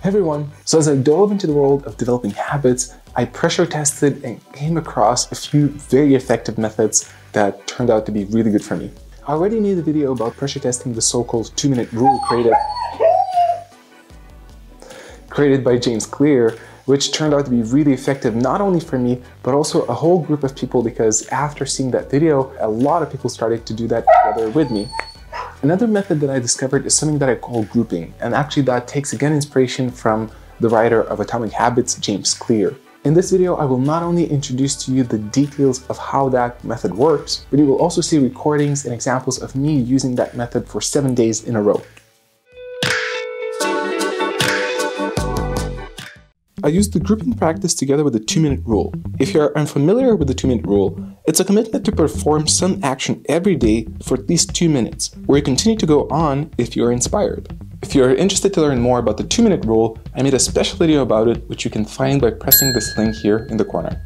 Hey everyone! So as I dove into the world of developing habits, I pressure tested and came across a few very effective methods that turned out to be really good for me. I already made a video about pressure testing the so-called two-minute rule created, created by James Clear, which turned out to be really effective not only for me, but also a whole group of people because after seeing that video, a lot of people started to do that together with me. Another method that I discovered is something that I call grouping, and actually that takes again inspiration from the writer of Atomic Habits, James Clear. In this video, I will not only introduce to you the details of how that method works, but you will also see recordings and examples of me using that method for seven days in a row. I use the grouping practice together with the two minute rule. If you are unfamiliar with the two minute rule, it's a commitment to perform some action every day for at least two minutes, where you continue to go on if you are inspired. If you are interested to learn more about the two minute rule, I made a special video about it, which you can find by pressing this link here in the corner.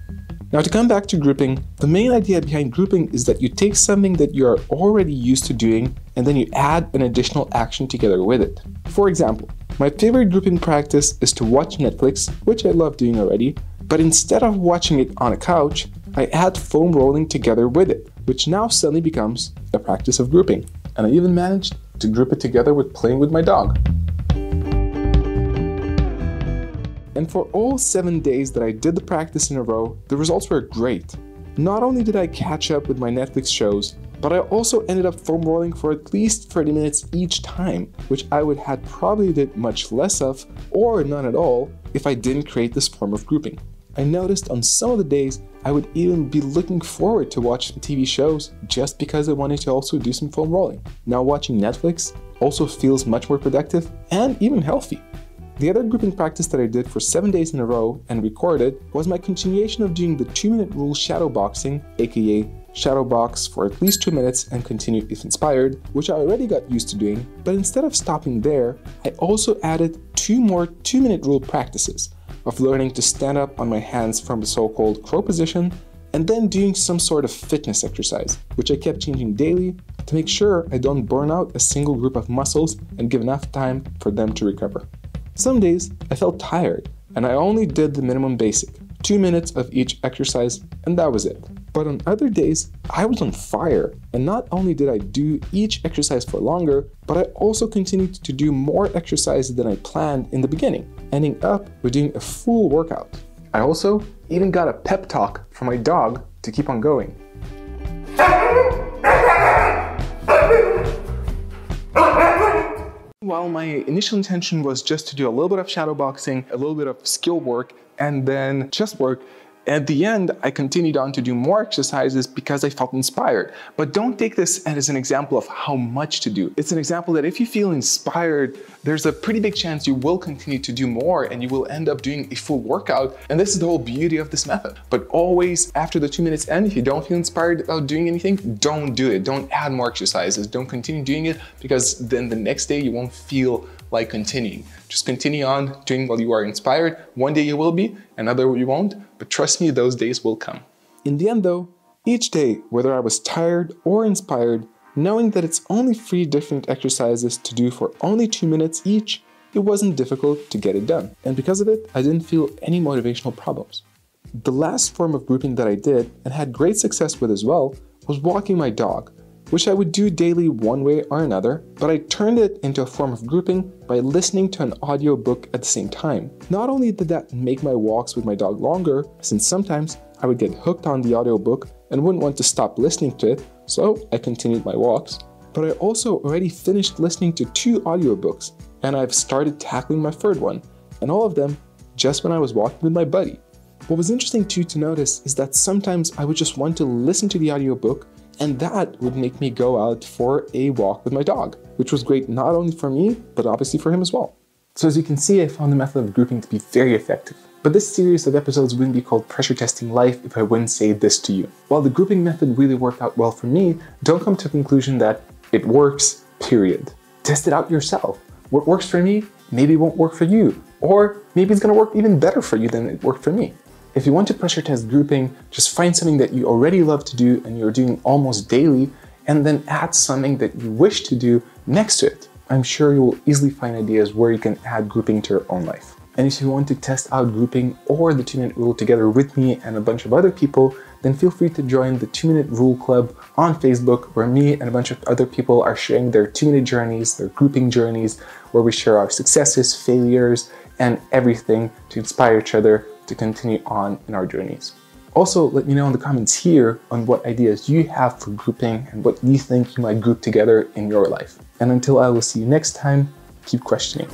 Now to come back to grouping, the main idea behind grouping is that you take something that you are already used to doing and then you add an additional action together with it. For example, my favorite grouping practice is to watch Netflix, which I love doing already, but instead of watching it on a couch, I add foam rolling together with it, which now suddenly becomes a practice of grouping. And I even managed to group it together with playing with my dog. And for all seven days that I did the practice in a row, the results were great. Not only did I catch up with my Netflix shows, but I also ended up foam rolling for at least 30 minutes each time, which I would have probably did much less of, or none at all, if I didn't create this form of grouping. I noticed on some of the days I would even be looking forward to watching TV shows just because I wanted to also do some foam rolling. Now watching Netflix also feels much more productive and even healthy. The other grouping practice that I did for 7 days in a row and recorded was my continuation of doing the 2 minute rule shadow boxing, aka shadow box for at least 2 minutes and continue if inspired, which I already got used to doing, but instead of stopping there, I also added two more 2 minute rule practices of learning to stand up on my hands from the so-called crow position and then doing some sort of fitness exercise, which I kept changing daily to make sure I don't burn out a single group of muscles and give enough time for them to recover. Some days I felt tired and I only did the minimum basic, two minutes of each exercise, and that was it. But on other days, I was on fire, and not only did I do each exercise for longer, but I also continued to do more exercises than I planned in the beginning, ending up with doing a full workout. I also even got a pep talk from my dog to keep on going. While my initial intention was just to do a little bit of shadow boxing, a little bit of skill work, and then chest work, at the end, I continued on to do more exercises because I felt inspired. But don't take this as an example of how much to do. It's an example that if you feel inspired, there's a pretty big chance you will continue to do more and you will end up doing a full workout. And this is the whole beauty of this method. But always after the two minutes end, if you don't feel inspired about doing anything, don't do it. Don't add more exercises. Don't continue doing it because then the next day you won't feel like continuing. Just continue on doing while you are inspired. One day you will be, another you won't, but trust me, those days will come. In the end though, each day, whether I was tired or inspired, knowing that it's only three different exercises to do for only two minutes each, it wasn't difficult to get it done. And because of it, I didn't feel any motivational problems. The last form of grouping that I did and had great success with as well was walking my dog, which I would do daily one way or another, but I turned it into a form of grouping by listening to an audiobook at the same time. Not only did that make my walks with my dog longer, since sometimes I would get hooked on the audiobook and wouldn't want to stop listening to it, so I continued my walks, but I also already finished listening to two audiobooks, and I've started tackling my third one, and all of them just when I was walking with my buddy. What was interesting too to notice is that sometimes I would just want to listen to the audiobook and that would make me go out for a walk with my dog, which was great not only for me, but obviously for him as well. So as you can see, I found the method of grouping to be very effective. But this series of episodes wouldn't be called Pressure Testing Life if I wouldn't say this to you. While the grouping method really worked out well for me, don't come to the conclusion that it works, period. Test it out yourself. What works for me maybe won't work for you, or maybe it's gonna work even better for you than it worked for me. If you want to pressure test grouping, just find something that you already love to do and you're doing almost daily, and then add something that you wish to do next to it. I'm sure you will easily find ideas where you can add grouping to your own life. And if you want to test out grouping or the 2 minute rule together with me and a bunch of other people, then feel free to join the 2 minute rule club on Facebook where me and a bunch of other people are sharing their 2 minute journeys, their grouping journeys, where we share our successes, failures, and everything to inspire each other to continue on in our journeys. Also, let me know in the comments here on what ideas you have for grouping and what you think you might group together in your life. And until I will see you next time, keep questioning.